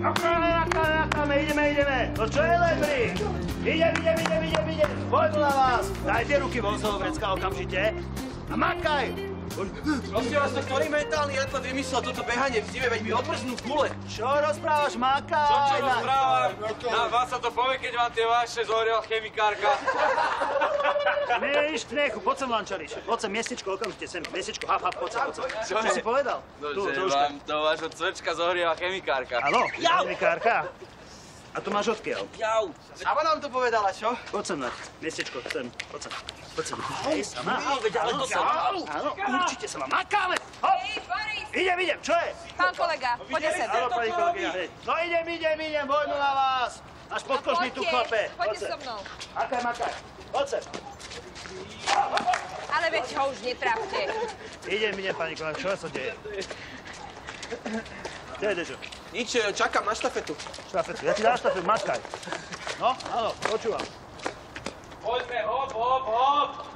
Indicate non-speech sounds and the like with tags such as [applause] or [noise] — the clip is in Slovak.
Makáme, ideme, ideme. No čo je lebri? Idem, idem, idem, idem, idem. Poďme na vás. Dajte ruky von z toho vrecka okamžite. A makaj. Prosím vás, to ktorý mentálny atlet vymyslel toto behanie v zime, veď mi oprznú kule. Čo rozprávaš, makaj? Čo, čo rozprávam? Na vás sa to povie, keď vám tie vaše zhorela chemikárka. [laughs] Než nechu, poď sem, Lančariš. Poď sem, miestečko, okamžite sem. Miestečko, hap, hap, poď sem, poď sem. Čo, Čo si povedal? No, tu, že vám to vaša cvrčka zohrieva chemikárka. Áno, chemikárka. A tu máš odkiaľ? Jau. Sama nám to povedala, čo? Poď sem, Nať. Miestečko, sem. Poď sem. Poď sem. Hej, sama. Au, veď ale to sa- Áno, áno, určite sa ma. Makáme. Hop. Hej, Boris! Idem, idem, čo je? Pán kolega, poďte sem. Áno, pani kolegyňa, hej. No idem, idem, idem, vojnu na vás. Až podkožný tu chlape. poďte so mnou. Makaj, makaj. Poď sem. Ale veď ho už netrápte. Idem, idem, pani kolegyňa, čo sa deje? Kde je Dežo? Nič, e, čakám na štafetu. Štafetu, ja ti dám štafetu, mačkaj. No, áno, počúvam. Poďme, hop, hop, hop.